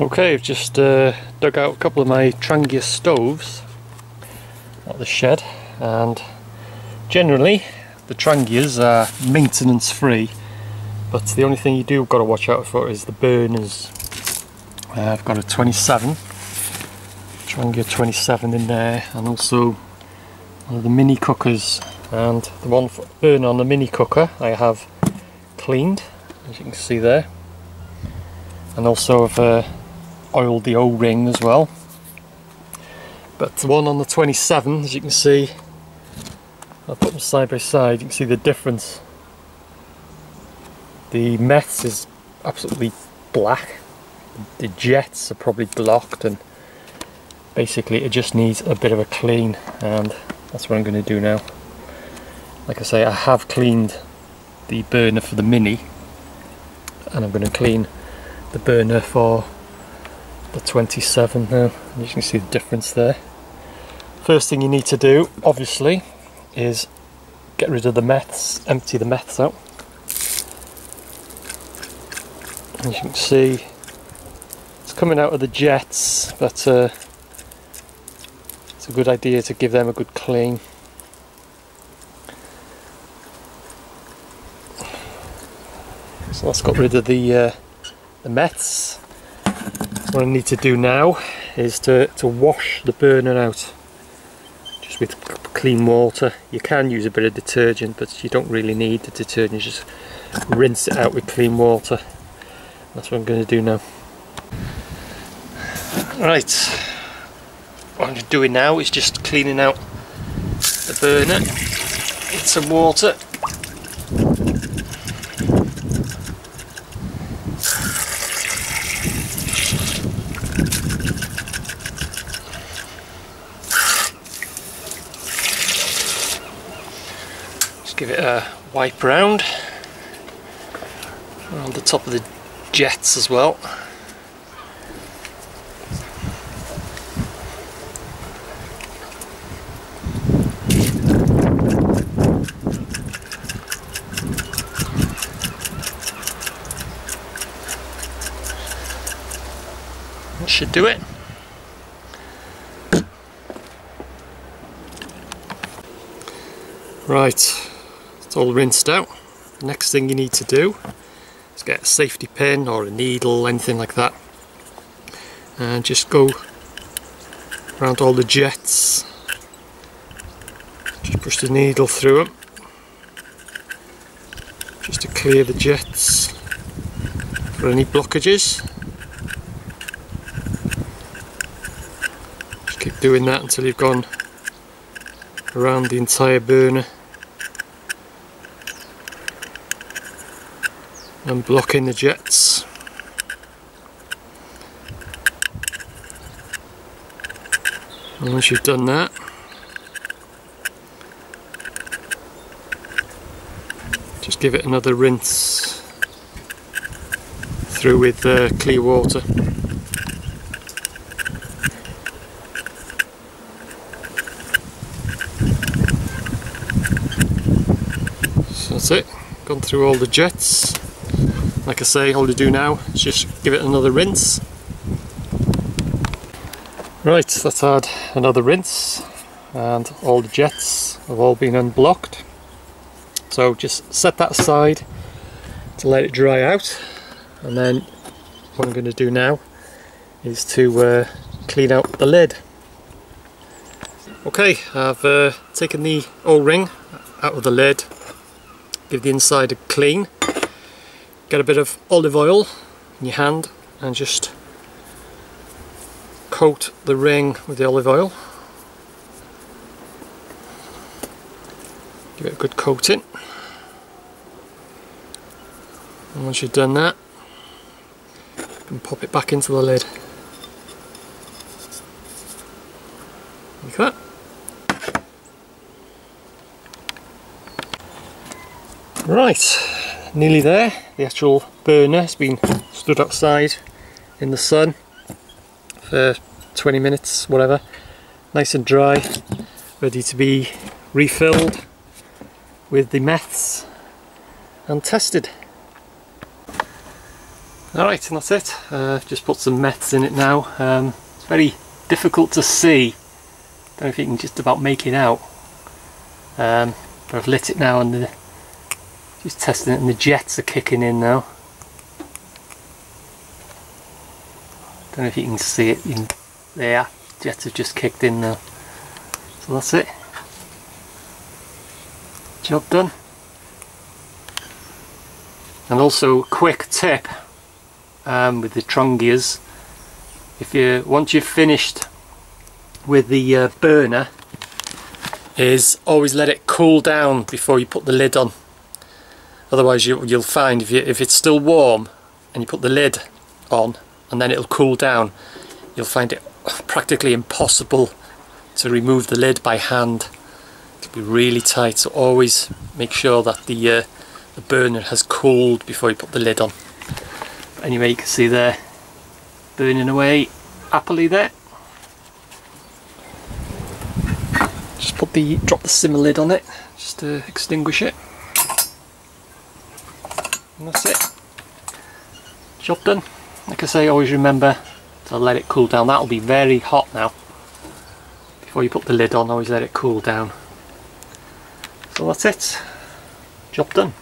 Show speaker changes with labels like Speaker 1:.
Speaker 1: Okay, I've just uh, dug out a couple of my Trangia stoves at the shed and generally the Trangias are maintenance free but the only thing you do got to watch out for is the burners. Uh, I've got a 27 Trangia 27 in there and also one of the mini cookers and the one for burn on the mini cooker I have cleaned as you can see there and also I've uh, oiled the O-ring as well. But the one on the 27 as you can see I'll put them side by side. You can see the difference. The meths is absolutely black. The jets are probably blocked and basically it just needs a bit of a clean and that's what I'm going to do now. Like I say I have cleaned the burner for the mini and I'm going to clean the burner for the 27 now you can see the difference there. First thing you need to do obviously is get rid of the meths empty the meths out. As you can see it's coming out of the jets but uh, it's a good idea to give them a good clean. So that's got rid of the uh, the meths what I need to do now is to, to wash the burner out just with clean water. You can use a bit of detergent but you don't really need the detergent, just rinse it out with clean water. That's what I'm going to do now. Right, what I'm doing now is just cleaning out the burner with some water give it a wipe round around the top of the jets as well. That should do it. Right it's all rinsed out. next thing you need to do is get a safety pin or a needle, anything like that. And just go around all the jets. Just push the needle through them just to clear the jets for any blockages. Just keep doing that until you've gone around the entire burner and blocking the jets. And once you've done that, just give it another rinse through with uh, clear water. So that's it, gone through all the jets like I say all you do now is just give it another rinse. Right let's add another rinse and all the jets have all been unblocked. So just set that aside to let it dry out and then what I'm going to do now is to uh, clean out the lid. Okay I've uh, taken the o-ring out of the lid give the inside a clean get a bit of olive oil in your hand and just coat the ring with the olive oil. Give it a good coating. And once you've done that you can pop it back into the lid. Like that. Right nearly there. The actual burner has been stood outside in the sun for 20 minutes, whatever. Nice and dry, ready to be refilled with the meths and tested. Alright, and that's it. Uh, just put some meths in it now. Um, it's very difficult to see. Don't know if you can just about make it out. Um, but I've lit it now and the, just testing it and the jets are kicking in now. Don't know if you can see it. In there, jets have just kicked in now. So that's it. Job done. And also, quick tip um, with the Trangias. If you once you've finished with the uh, burner, is always let it cool down before you put the lid on. Otherwise, you, you'll find if you if it's still warm and you put the lid on and then it'll cool down, you'll find it practically impossible to remove the lid by hand. It'll be really tight, so always make sure that the uh, the burner has cooled before you put the lid on. Anyway, you can see there, burning away happily there. Just put the drop the simmer lid on it, just to extinguish it. And that's it. Job done. Like I say, always remember to let it cool down. That'll be very hot now. Before you put the lid on, always let it cool down. So that's it. Job done.